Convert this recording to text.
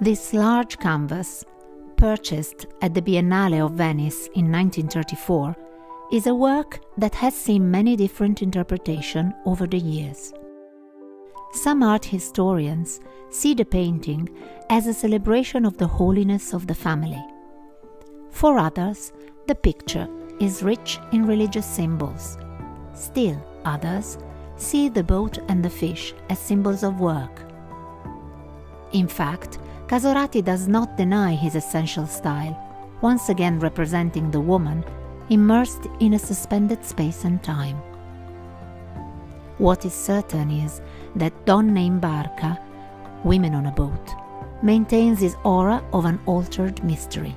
This large canvas, purchased at the Biennale of Venice in 1934, is a work that has seen many different interpretations over the years. Some art historians see the painting as a celebration of the holiness of the family. For others, the picture is rich in religious symbols. Still others see the boat and the fish as symbols of work. In fact, Casorati does not deny his essential style, once again representing the woman immersed in a suspended space and time. What is certain is that Donne in Barca, Women on a Boat, maintains his aura of an altered mystery.